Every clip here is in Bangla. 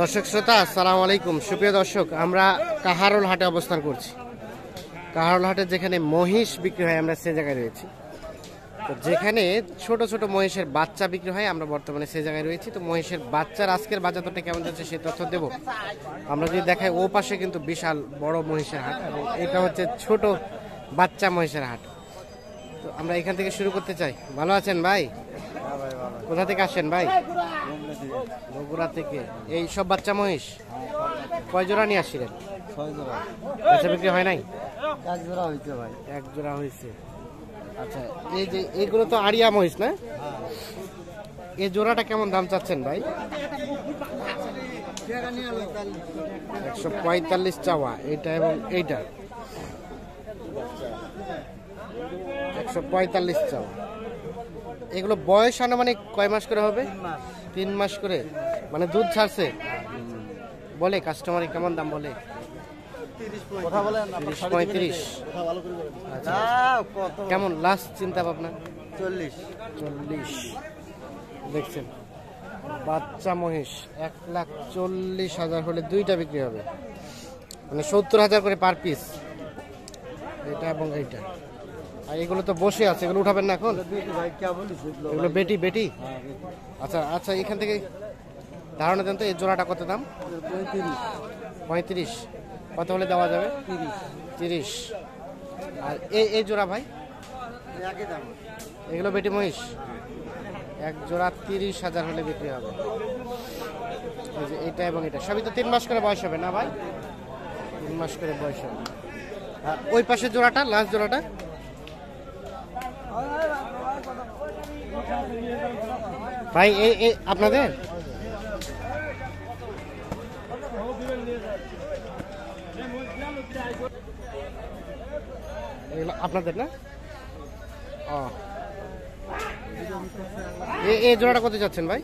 দর্শক শ্রোতা, আসসালামু আলাইকুম। সুপ্রিয় দর্শক, আমরা কাহারোল হাটে অবস্থান করছি। কাহারোল হাটে যেখানে মহিষ বিক্রি হয়, আমরা সে জায়গায় রয়েছি। তো যেখানে ছোট ছোট মহিষের বাচ্চা বিক্রি হয়, আমরা বর্তমানে সে জায়গায় রয়েছি। তো মহিষের বাচ্চার আজকের বাজার দরটা কেমন যাচ্ছে সেই তথ্য দেব। আমরা যদি দেখাই, ও পাশে কিন্তু বিশাল বড় মহিষের হাট, এবং এটা হচ্ছে ছোট বাচ্চা মহিষের হাট। তো আমরা এখান থেকে শুরু করতে চাই। ভালো আছেন ভাই? কোথা থেকে আসেন ভাই? বগুড়া থেকে। এই সব বাচ্চা মহিষ? কয় জোড়া নিয়ে আসছিলেন? ছয় জোড়া। বেচা বিক্রি হয় নাই? এক জোড়া হয়েছে ভাই। এক জোড়া হয়েছে। আচ্ছা এই যে এইগুলো তো আড়িয়া মহিষ না? এই জোড়াটা কেমন দাম চাচ্ছেন ভাই? একশো পঁয়তাল্লিশ চাওয়া এইটা এবং এইটা। একশো পঁয়তাল্লিশ চাওয়া। এগুলো বয়স আনুমানিক কয় মাস করে হবে? তিন মাস করে মানে দুধ ছাড়ছে। বলে কাস্টমারে কেমন দাম বলে? পঁয়ত্রিশ। আচ্ছা। কেমন লাস্ট চিন্তা ভাবনা? চল্লিশ। চল্লিশ। দেখছেন বাচ্চা মহিষ এক লাখ চল্লিশ হাজার হলে দুইটা বিক্রি হবে। মানে সত্তর হাজার করে পার পিস এটা এবং এইটা। আর এগুলো তো বসে আছে, এগুলো উঠাবেন না এখন? এগুলো বেটি বেটি? আচ্ছা আচ্ছা এখান থেকে ধারণা দেন তো, এই জোড়াটা কত দাম? পঁয়ত্রিশ। কত হলে দেওয়া যাবে? তিরিশ। আর এই এই জোড়া ভাই? এগুলো বেটি মহিষ? এক জোড়া তিরিশ হাজার হলে বিক্রি হবে। এই যে এটা এবং এটা। সবই তো তিন মাস করে বয়স হবে না ভাই? তিন মাস করে বয়স হবে। ওই পাশে জোড়াটা লাস্ট জোড়াটা? ভাই এই আপনাদের? আপনাদের না? ও। এ- জোড়াটা কত যাচ্ছেন ভাই?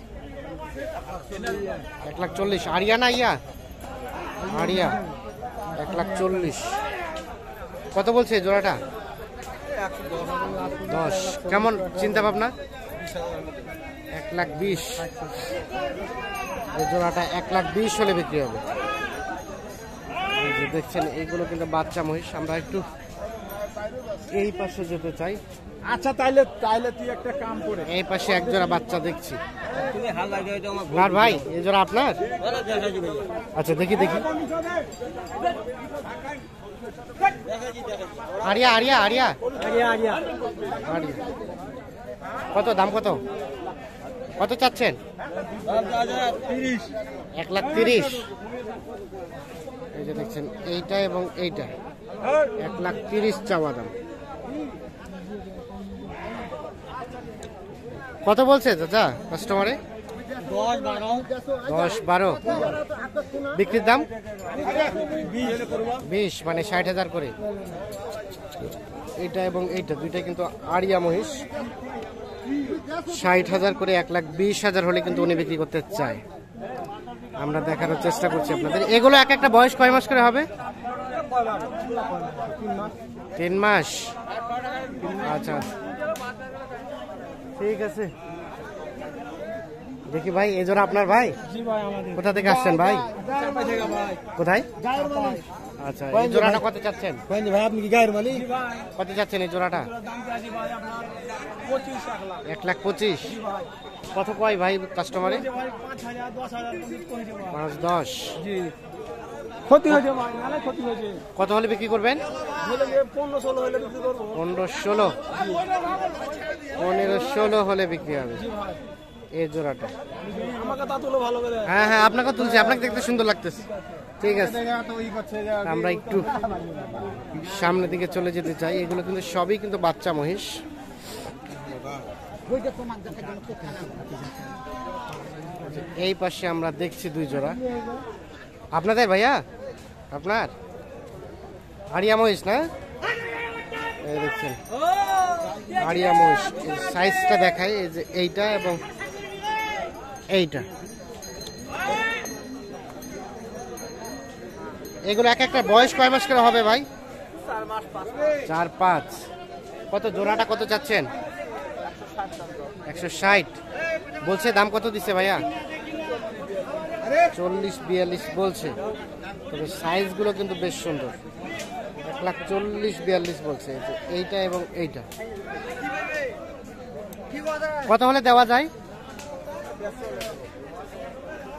এক লাখ চল্লিশ। আরিয়া না ইয়া? আরিয়া। এক লাখ চল্লিশ। কত বলছে জোড়াটা? দশ। কেমন চিন্তা ভাবনা এক লাখ বিশ। এই জোড়াটা এক লাখ বিশ হলে বিক্রি হবে। এই যে দেখছেন এইগুলো কিন্তু বাচ্চা মহিষ আমরা একটু এই পাশে যেতে চাই। আচ্ছা তাইলে তাইলে তুই একটা কাম করে। এই পাশে এক জোড়া বাচ্চা দেখছি। আর ভাই এই জোড়া আপনার? আচ্ছা দেখি দেখি। আরিয়া আরিয়া আরিয়া। আরিয়া আরিয়া। আরিয়া। কত, দাম কত? কত চাচ্ছেন? এক লাখ তিরিশ। এই যে দেখছেন, এইটা এবং এইটা। এক লাখ তিরিশ চাওয়া দাম। কত বলছে দাদা কাস্টমারে দশ বারো। বিক্রির দাম? বিশ মানে ষাট হাজার করে। এইটা এবং এইটা দুইটা কিন্তু আরিয়া মহিষ। ষাট হাজার করে এক লাখ বিশ হাজার হলে কিন্তু উনি বিক্রি করতে চায়। আমরা দেখানোর চেষ্টা করছি আপনাদের। এগুলো এক একটা বয়স কয় মাস করে হবে? তিন মাস। আচ্ছা। ঠিক আছে। দেখি ভাই এ জোড়া আপনার ভাই? কোথা থেকে আসছেন ভাই? কোথায়? আচ্ছা এই জোড়াটা কত চাচ্ছেন? ভাই আপনি কি গায়ের মালিক? কত চাচ্ছেন এই জোড়াটা? এক লাখ। পঁচিশ। কত কয় ভাই কাস্টমারে? পাঁচ দশ ক্ষতি হয়েছে ক্ষতি হয়েছে। কত হলে বিক্রি করবেন? পনেরো ষোলো হলে পনেরো ষোলো। পনেরো ষোলো হলে বিক্রি হবে। এই জোড়াটা। হ্যাঁ হ্যাঁ আপনাকে তুলছি। আপনাকে দেখতে সুন্দর লাগতেছে। ঠিক আছে। আমরা একটু সামনের দিকে চলে যেতে চাই। এগুলো কিন্তু সবই কিন্তু বাচ্চা মহিষ। এই পাশে আমরা দেখছি দুই জোড়া। আপনাদের ভাইয়া? আপনার? আরিয়া মহিষ না? এই দেখছেন। আরিয়া মহিষ। সাইজটা দেখায় এই যে এইটা এবং এইটা। এগুলো এক একটা বয়স কয় মাস করে হবে ভাই? চার পাঁচ কত জোড়াটা কত চাচ্ছেন? একশো ষাট। বলছে দাম কত দিচ্ছে ভাইয়া? চল্লিশ বিয়াল্লিশ বলছে। তবে সাইজগুলো কিন্তু বেশ সুন্দর। এক লাখ চল্লিশ বিয়াল্লিশ বলছে। এইটা এবং এইটা। কত হলে দেওয়া যায়?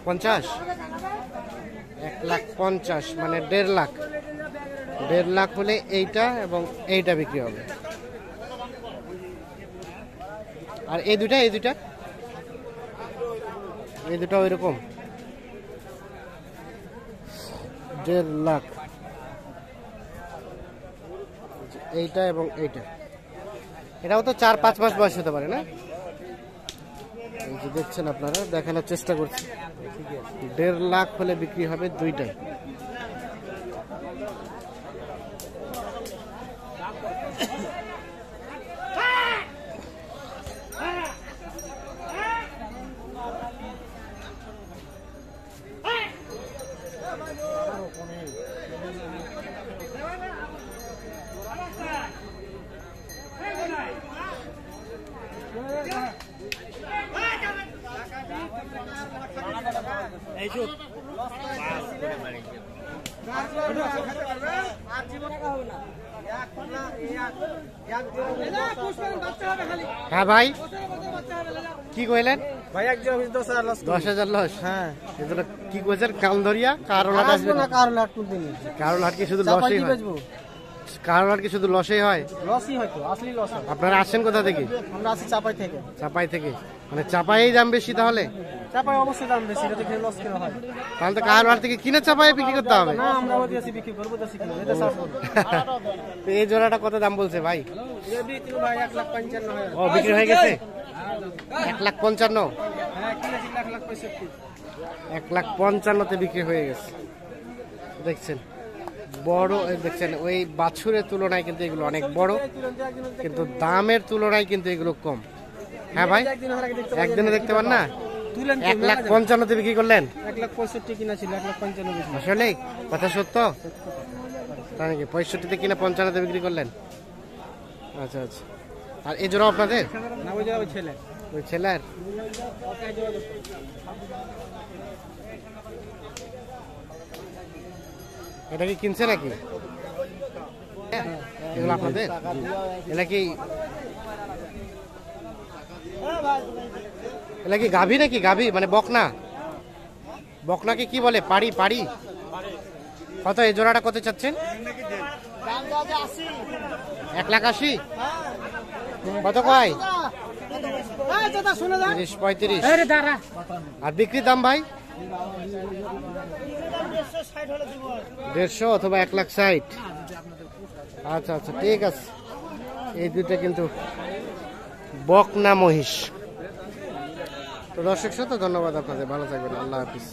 পঞ্চাশ? এক লাখ পঞ্চাশ মানে দেড় লাখ। দেড় লাখ হলে এইটা এবং এইটা বিক্রি হবে। আর এই দুটা এই দুটা এই দুটা ওই রকম দেড় লাখ। এইটা এবং এইটা। এটাও তো চার পাঁচ মাস বয়স হতে পারে, না? যে দেখছেন আপনারা দেখানোর চেষ্টা করছি। দেড় লাখ হলে বিক্রি হবে দুইটাই। হ্যাঁ ভাই। কি কইলেন? ভাই একজন দশ হাজার লস দশ হাজার লস হ্যাঁ। এগুলো কি কইছেন? কালদরিয়া? কারোলাট আসবে না কারণ আর তুলতে নেই কারোলাট কি শুধু লসই হয়? বেচবো কি শুধু লসই হয়? লসই হয়তো আসলি লস হয়। আপনারা আসেন কোথা থেকে? আমরা আসি চাপাই থেকে। চাপাই থেকে। মানে চাপাই দাম বেশি তাহলে? চাপাই অবশ্যই দাম বেশি এটা থেকে লস কেন হয়। তাহলে তো কারোলাট থেকে কিনে চাপাই বিক্রি করতে হবে? না আমরা ওই দেশে বিক্রি করব দেশে কিলো এটা চাষ করব তো এই জোড়াটা কত দাম বলছে ভাই? ভাই এক লাখ পঞ্চান্ন হাজার। ও বিক্রি হয়ে গেছে? এক লাখ পঞ্চান্ন? হ্যাঁ কিনেছি লাখ লাখ পঁয়ষট্টি। এক লাখ পঞ্চান্নতে বিক্রি হয়ে গেছে। দেখছেন। বড় দেখছেন ওই বাছুরের তুলনায় কিন্তু এগুলো অনেক বড় কিন্তু দামের তুলনায় কিন্তু এগুলো কম। হ্যাঁ ভাই? একদিন দেখতে পান না? এক লাখ পঞ্চান্নতে বিক্রি করলেন? এক লাখ পঁয়ষট্টি কিনা ছিল এক লাখ পঞ্চান্ন বেশি আসলে কথা সত্য? তাই নাকি? পঁয়ষট্টিতে কিনে পঞ্চান্নতে বিক্রি করলেন? আচ্ছা আচ্ছা। আর আপনাদের? ওই ছেলের? এটা কি কিনছে নাকি? এগুলো আপনাদের? এটা কি এটা কি গাভী নাকি? গাভী মানে বকনা? বকনাকে কি বলে? পাড়ি পাড়ি? কত এই জোড়াটা কত চাচ্ছেন? এক লাখ আশি? কত কয়? তিরিশ পঁয়ত্রিশ। আর বিক্রির দাম ভাই? দেড়শো অথবা এক লাখ সাইট আচ্ছা আচ্ছা ঠিক আছে। এই দুটা কিন্তু বকনা মহিষ। তো দর্শক শ্রোতা, ধন্যবাদ আপনাদের। ভালো থাকবেন। আল্লাহ হাফিজ।